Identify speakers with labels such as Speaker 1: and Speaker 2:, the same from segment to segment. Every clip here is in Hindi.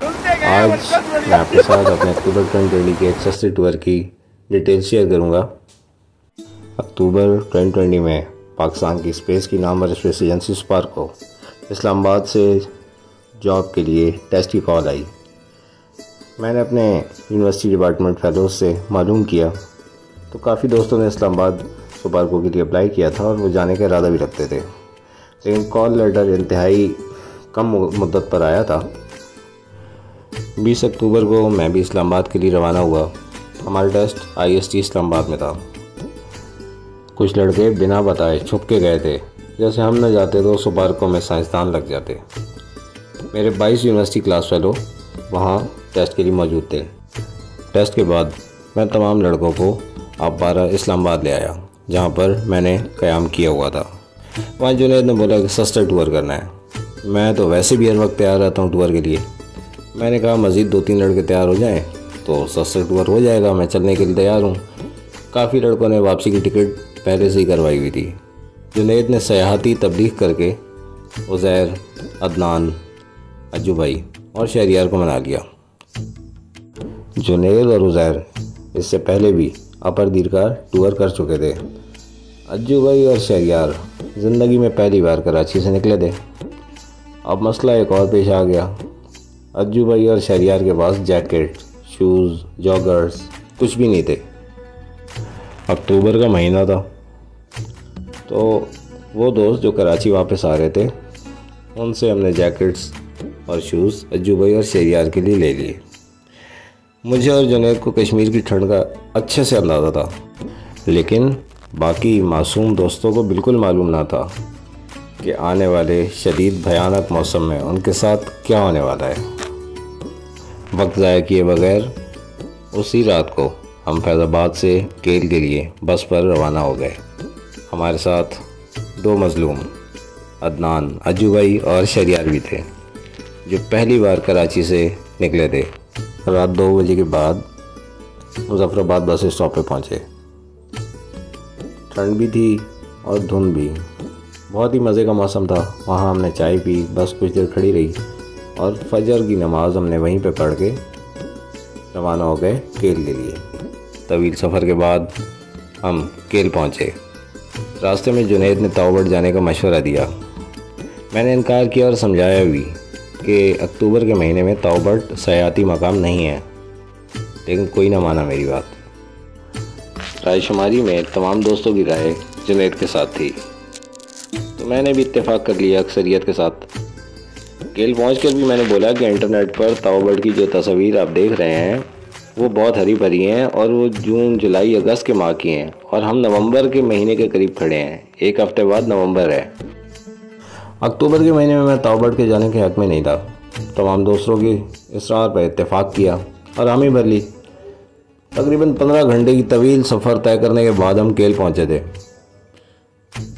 Speaker 1: आज मैं आपके साथ अपने अक्टूबर ट्वेंटी के एक सस्ते टूर की डिटेल शेयर करूँगा। अक्टूबर 2020 में पाकिस्तान की स्पेस की नामवर स्पेस एजेंसी स्पार्क को इस्लामाबाद से जॉब के लिए टेस्ट की कॉल आई। मैंने अपने यूनिवर्सिटी डिपार्टमेंट फेलोज से मालूम किया। तो काफ़ी दोस्तों ने इस्लामाबाद सुपारको के लिए अप्लाई किया था और वो जाने का इरादा भी रखते थे। लेकिन कॉल लेटर इंतहाई कम मुद्दत पर आया था। 20 अक्टूबर को मैं भी इस्लामाबाद के लिए रवाना हुआ। हमारा टेस्ट आईएसटी इस्लामाबाद में था। कुछ लड़के बिना बताए छुप के गए थे। जैसे हम न जाते तो सुपारकों में साइंसदान लग जाते। मेरे 22 यूनिवर्सिटी क्लास फेलो वहाँ टेस्ट के लिए मौजूद थे। टेस्ट के बाद मैं तमाम लड़कों को आप बारह इस्लामाबाद ले आया, जहाँ पर मैंने क़्याम किया हुआ था। वहाँ जुनेद ने बोला कि सस्ता टूर करना है। मैं तो वैसे भी हर वक्त तैयार रहता हूँ टूर के लिए। मैंने कहा, मज़ीद दो तीन लड़के तैयार हो जाएँ तो सस्ता टूर हो जाएगा, मैं चलने के लिए तैयार हूँ। काफ़ी लड़कों ने वापसी की टिकट पहले से ही करवाई हुई थी। जुनेद ने सयाहती तबलीग करके उज़ैर, अदनान अज्जू भाई और शहरियार को मना लिया। जुनेद और उज़ैर इससे पहले भी अपर दीर का टूर कर चुके थे। अज्जू भाई और शहरियार ज़िंदगी में पहली बार कराची से निकले थे। अब मसला एक और पेश आ गया। अज्जू भाई और शहरियार के पास जैकेट शूज़ जॉगर्स कुछ भी नहीं थे। अक्टूबर का महीना था। तो वो दोस्त जो कराची वापस आ रहे थे, उनसे हमने जैकेट्स और शूज़ अज्जू भाई और शहरियार के लिए ले लिए। मुझे और जुनेद को कश्मीर की ठंड का अच्छे से अंदाज़ा था। लेकिन बाकी मासूम दोस्तों को बिल्कुल मालूम ना था कि आने वाले शदीद भयानक मौसम में उनके साथ क्या होने वाला है। वक्त ज़ाय किए बगैर उसी रात को हम फैज़ाबाद से केल के लिए बस पर रवाना हो गए। हमारे साथ दो मज़लूम, अदनान अजू भाई और शरियार भी थे, जो पहली बार कराची से निकले थे। रात दो बजे के बाद मुजफ्फराबाद बस स्टॉप पे पहुँचे। ठंड भी थी और धुंध भी। बहुत ही मज़े का मौसम था। वहाँ हमने चाय पी, बस कुछ देर खड़ी रही। और फजर की नमाज़ हमने वहीं पे पढ़ के रवाना हो गए केल के लिए। तवील सफ़र के बाद हम केल पहुँचे। रास्ते में जुनेद ने तावबट जाने का मशवरा दिया। मैंने इनकार किया और समझाया भी कि अक्टूबर के महीने में तावबट सयाती मकाम नहीं है। लेकिन कोई ना माना मेरी बात। रायशुमारी में तमाम दोस्तों की राय जुनेद के साथ थी। तो मैंने भी इत्तेफाक कर लिया अक्सरियत के साथ। केल पहुँच कर भी मैंने बोला कि इंटरनेट पर ताओबर्ड की जो तस्वीर आप देख रहे हैं, वो बहुत हरी भरी हैं और वो जून, जुलाई, अगस्त के माह की हैं और हम नवंबर के महीने के करीब खड़े हैं। एक हफ़्ते बाद नवंबर है। अक्टूबर के महीने में मैं ताओबर्ड के जाने के हक में नहीं था। तमाम दोस्तों की इसरार पर इतफ़ाक़ किया और हम ही भर ली। तकरीबन पंद्रह घंटे की तवील सफ़र तय करने के बाद हम केल पहुँचे थे।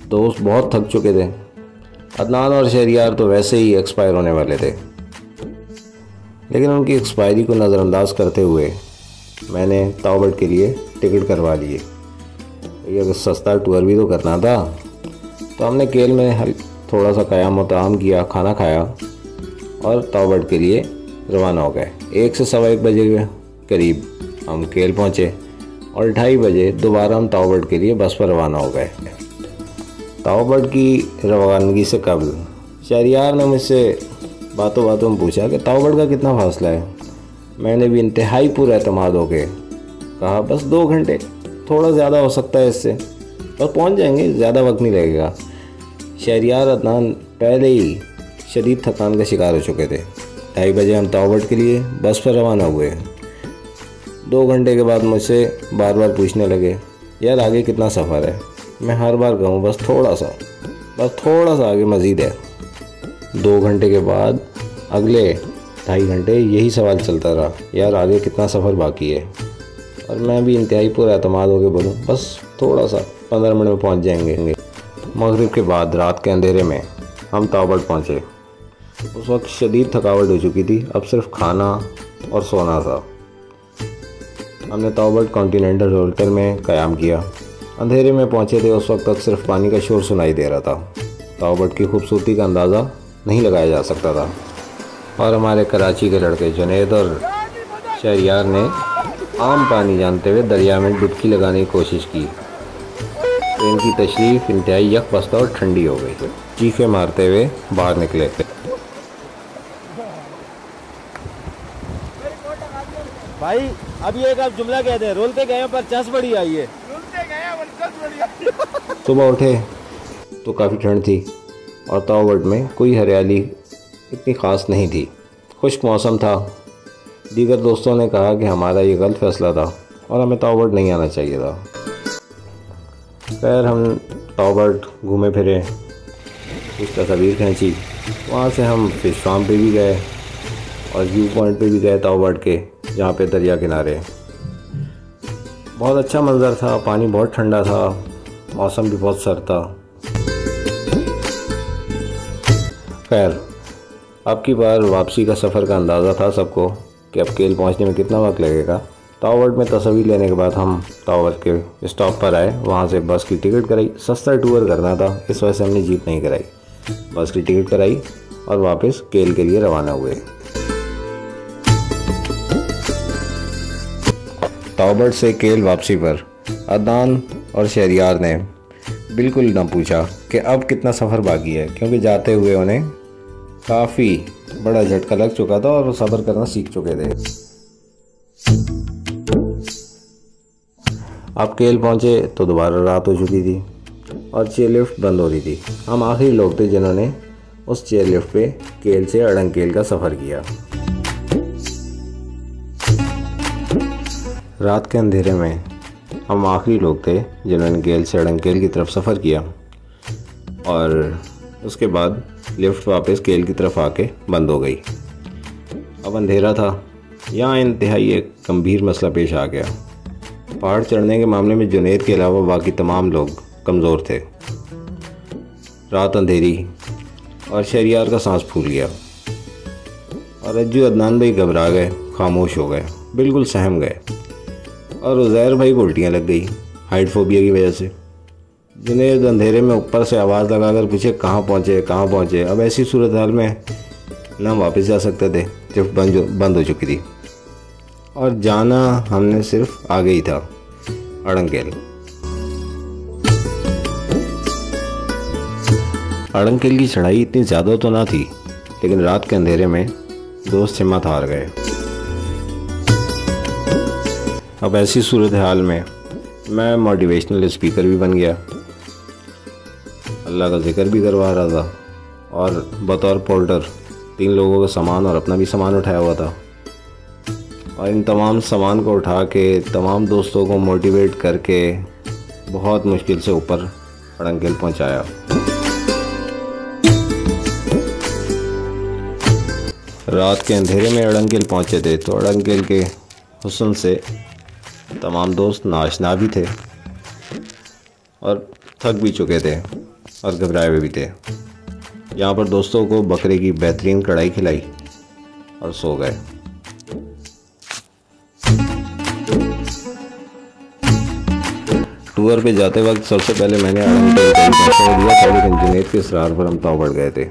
Speaker 1: दोस्त बहुत थक चुके थे। अदनान और शहरियार तो वैसे ही एक्सपायर होने वाले थे। लेकिन उनकी एक्सपायरी को नज़रअंदाज करते हुए मैंने तावबट के लिए टिकट करवा लिए। अगर सस्ता टूर भी तो करना था। तो हमने केल में थोड़ा सा क़याम तमाम किया, खाना खाया और तावबट के लिए रवाना हो गए। एक से सवा एक बजे के करीब हम केल पहुँचे और ढाई बजे दोबारा हम तावबट के लिए बस पर रवाना हो गए। ताओबर्ड की रवानगी से कबल। शहरियार ने मुझसे बातों बातों में पूछा कि ताओबर्ड का कितना फासला है? मैंने भी इंतहाई पूरा अतमाद हो गए कहा, बस दो घंटे, थोड़ा ज़्यादा हो सकता है इससे। पर पहुँच जाएँगे, ज़्यादा वक्त नहीं लगेगा। शहरियार अदनान पहले ही शदीद थकान का शिकार हो चुके थे। ढाई बजे हम ताओबर्ड के लिए बस पर रवाना हुए। दो घंटे के बाद मुझसे बार बार पूछने लगे, यार आगे कितना सफ़र है? मैं हर बार कहूँ, बस थोड़ा सा, बस थोड़ा सा आगे मज़ीद है। दो घंटे के बाद, अगले ढाई घंटे यही सवाल चलता रहा, यार आगे कितना सफ़र बाकी है? और मैं भी इंतहाई पूरा अतमाद हो गए बोलूँ, बस थोड़ा सा, पंद्रह मिनट में पहुँच जाएँगे। मगरब के बाद, रात के अंधेरे में, हम तावट पहुँचे। उस वक्त शदीद थकावट हो चुकी थी, अब सिर्फ़ खाना और सोना था। हमने तावट कॉन्टीनेंटल होटल में क़याम किया। अंधेरे में पहुँचे थे, उस वक्त तक सिर्फ़ पानी का शोर सुनाई दे रहा था। तावबट की खूबसूरती का अंदाज़ा नहीं लगाया जा सकता था। और हमारे कराची के लड़के जुनेद और शहरियार ने आम पानी जानते हुए दरिया में डुबकी लगाने की कोशिश की। तो इनकी तशरीफ़, इंतहाई यक बस्ता और ठंडी हो गई चीखे मारते हुए बाहर निकले थे।
Speaker 2: भाई, अब ये एक आप जुमला कहते हैं रोलते गए पर चस बड़ी आई है।
Speaker 1: सुबह उठे तो काफ़ी ठंड थी और तावट में कोई हरियाली इतनी ख़ास नहीं थी। खुश्क मौसम था। दीगर दोस्तों ने कहा कि हमारा ये गलत फैसला था और हमें तावट नहीं आना चाहिए था। खैर, हम तावट घूमे फिरे, कुछ तस्वीर खींची। वहाँ से हम फ़िश फार्म पे भी गए और व्यू पॉइंट पे भी गए तावट के, जहाँ पे दरिया किनारे। बहुत अच्छा मंज़र था, पानी बहुत ठंडा था। मौसम भी बहुत सर था। खैर, अब की बार वापसी का सफ़र का अंदाज़ा था सबको कि अब केल पहुँचने में कितना वक्त लगेगा। टावर में तस्वीर लेने के बाद हम टावर के स्टॉप पर आए। वहाँ से बस की टिकट कराई। सस्ता टूर करना था। इस वजह से हमने जीप नहीं कराई। बस की टिकट कराई और वापस केल के लिए रवाना हुए। टावर से केल वापसी पर। अदान और शहरियार ने बिल्कुल ना पूछा कि अब कितना सफ़र बाकी है, क्योंकि जाते हुए उन्हें काफ़ी बड़ा झटका लग चुका था और सफ़र करना सीख चुके थे। अब केल पहुँचे तो दोबारा रात हो चुकी थी और चेयर लिफ्ट बंद हो रही थी। हम आखिरी लोग थे जिन्होंने उस चेयर लिफ्ट पे केल से अड़ंग केल का सफ़र किया। रात के अंधेरे में हम आखिरी लोग थे जिन्होंने केल से अड़ंग केल की तरफ़ सफ़र किया। और उसके बाद लिफ्ट वापस केल की तरफ़ आके बंद हो गई। अब अंधेरा था। यहाँ इंतहाई एक गंभीर मसला पेश आ गया। पहाड़ चढ़ने के मामले में जुनेद के अलावा बाकी तमाम लोग कमज़ोर थे। रात अंधेरी और शहरियार का सांस फूल गया। और अज्जू अदनान भाई घबरा गए, खामोश हो गए, बिल्कुल सहम गए। और उज़ैर भाई को उल्टियाँ लग गई हाइडफोबिया की वजह से। जुनेद अंधेरे में ऊपर से आवाज़ लगाकर पूछे कहाँ पहुँचे कहाँ पहुँचे, अब ऐसी सूरत हाल में ना वापस जा सकते थे, जब बंद बंद हो चुकी थी। और जाना हमने सिर्फ़ आगे ही था अड़ंकेल अड़ंकेल की चढ़ाई इतनी ज़्यादा तो ना थी, लेकिन रात के अंधेरे में दोस्त हिम्मत हार गए। अब ऐसी सूरत हाल में मैं मोटिवेशनल स्पीकर भी बन गया। अल्लाह का ज़िक्र भी करवा रहा था और बतौर पोल्टर तीन लोगों का सामान और अपना भी सामान उठाया हुआ था। और इन तमाम सामान को उठा के, तमाम दोस्तों को मोटिवेट करके बहुत मुश्किल से ऊपर अड़ंकेल पहुँचाया। रात के अंधेरे में अड़ंकेल पहुँचे थे तो अड़ंकेल के हुसन से तमाम दोस्त नाशना भी थे और थक भी चुके थे और घबराए हुए भी थे। यहाँ पर दोस्तों को बकरे की बेहतरीन कढ़ाई खिलाई और सो गए। टूर पे जाते वक्त सबसे पहले मैंने लेकिन जुनेद के इसरार पर हम ताव बढ़ गए थे।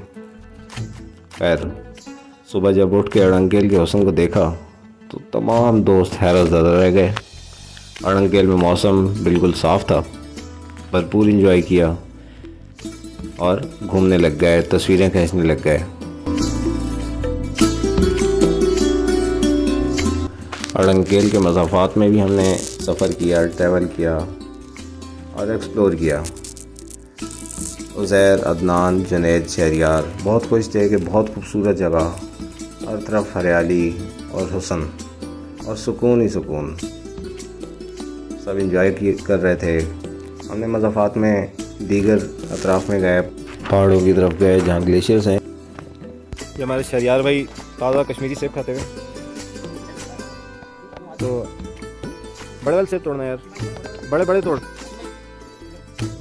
Speaker 1: खैर, सुबह जब उठ के अड़ंकेल के हौसन को देखा तो तमाम दोस्त हैरत ज़्यादा रह गए। अड़ंकेल में मौसम बिल्कुल साफ़ था, भरपूर इंजॉय किया और घूमने लग गए, तस्वीरें खींचने लग गए। अड़ंकेल के मसाफात में भी हमने सफ़र किया ट्रैवल किया और एक्सप्लोर किया। उज़ैर, अदनान, जनेद, शहरियार, बहुत खुश थे कि बहुत खूबसूरत जगह, हर तरफ़ हरियाली और हुसन और सुकून ही सुकून। सब इंजॉय कर रहे थे। हमने मजाफात में दीगर अतराफ़ में गए पहाड़ों की तरफ़ गए जहाँ ग्लेशियर्स हैं।
Speaker 2: ये हमारे शरियार भाई ताज़ा कश्मीरी सेब खाते हुए तो बड़े वाले सेब तोड़ना यार। बड़े बड़े तोड़।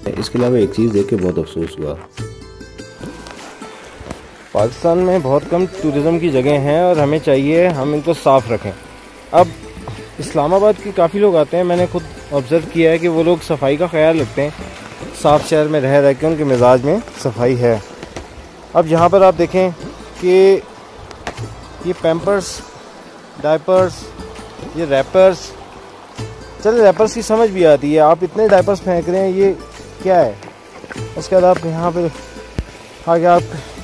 Speaker 1: इसके अलावा एक चीज़ देख के बहुत अफसोस हुआ।
Speaker 2: पाकिस्तान में बहुत कम टूरिज़म की जगह हैं और हमें चाहिए हम इनको साफ़ रखें। अब इस्लामाबाद के काफ़ी लोग आते हैं। मैंने खुद ऑब्ज़र्व किया है कि वो लोग सफ़ाई का ख्याल रखते हैं। साफ़ शहर में रह रह के उनके मिजाज में सफ़ाई है। अब यहाँ पर आप देखें कि ये पैम्पर्स डायपर्स ये रैपर्स चल रैपर्स की समझ भी आती है। आप इतने डायपर्स फेंक रहे हैं, ये क्या है? उसके बाद आप यहाँ पर आगे आप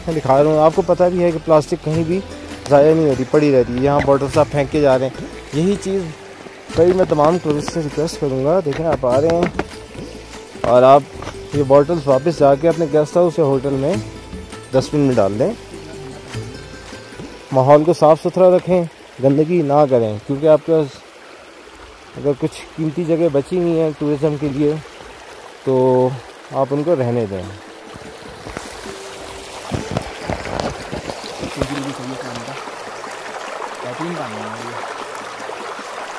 Speaker 2: दिखा रहा हूँ। आपको पता भी है कि प्लास्टिक कहीं भी ज़ाया नहीं होती, पड़ी रहती है। यहाँ बॉटल्स आप फेंक के जा रहे हैं। यही चीज़ कई मैं तमाम टूरिस्ट से रिक्वेस्ट करूँगा। देखें, आप आ रहे हैं और आप ये बॉटल्स वापस जाके अपने गेस्ट हाउस या होटल में डस्टबिन में डाल दें। माहौल को साफ़ सुथरा रखें, गंदगी ना करें, क्योंकि आपके पास अगर कुछ कीमती जगह बची हुई हैं टूरिज़म के लिए तो आप उनको रहने दें।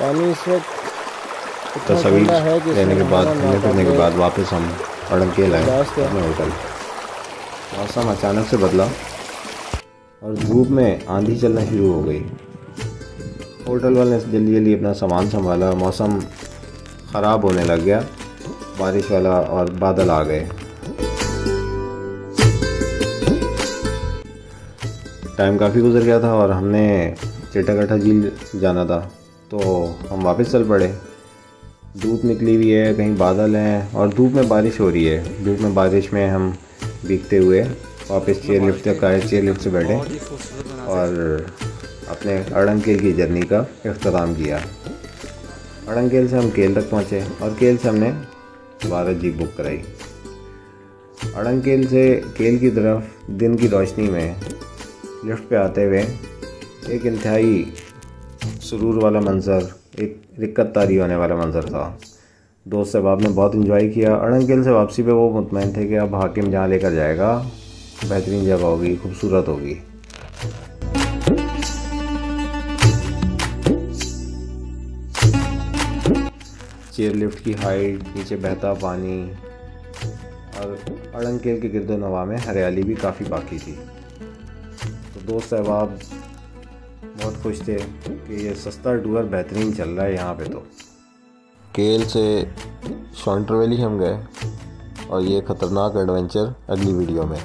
Speaker 2: पानी इस वक्त
Speaker 1: तस्वीर लेने के बाद घूमने फिरने के बाद वापस हम अड़के लाए। अपने होटल। मौसम अचानक से बदला और धूप में आंधी चलना शुरू हो गई। होटल वाले ने जल्दी जल्दी अपना सामान संभाला। मौसम ख़राब होने लग गया। बारिश वाला और बादल आ गए। टाइम काफ़ी गुजर गया था और हमने चिटागठा झील जाना था। तो हम वापस चल पड़े। धूप निकली हुई है, कहीं बादल हैं और धूप में बारिश हो रही है। धूप में बारिश में हम भीगते हुए वापस चेयर लिफ्ट तक आए चेयर लिफ्ट से बैठे और अपने अड़ंकेल की जर्नी का अख्ताम किया। अड़ंकेल से हम केल तक पहुँचे और केल से हमने भारत जीप बुक कराई। अड़ंकेल से केल की तरफ़ दिन की रोशनी में लिफ्ट पे आते हुए एक इंतहाई सुरूर वाला मंज़र, एक दिक्कत तारी होने वाला मंज़र था। दोस्त से ने बहुत इन्जॉय किया। अड़ंकेल से वापसी पे वो मुतमिन थे कि अब हाकिम जहाँ लेकर जाएगा, बेहतरीन जगह होगी, खूबसूरत होगी। चेयर लिफ्ट की हाइट नीचे बहता पानी, और अड़ंकेल के गिरदो नवा में हरियाली भी काफ़ी बाकी थी। तो दोस्त अहबाब बहुत खुश थे कि ये सस्ता टूर बेहतरीन चल रहा है यहाँ पे तो। केल से शॉन्टर वैली हम गए और ये ख़तरनाक एडवेंचर अगली वीडियो में।